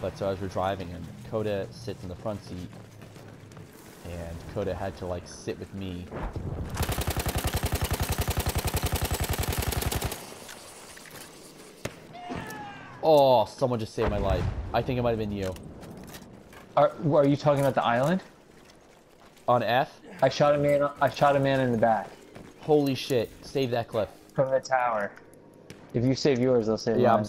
But so as we're driving, and Coda sits in the front seat, and Coda had to like sit with me. Oh, someone just saved my life. I think it might have been you. Are, are you talking about the island? On F? I shot a man. I shot a man in the back Holy shit. Save that cliff from the tower. If you save yours, I'll save Yeah, mine. I'm.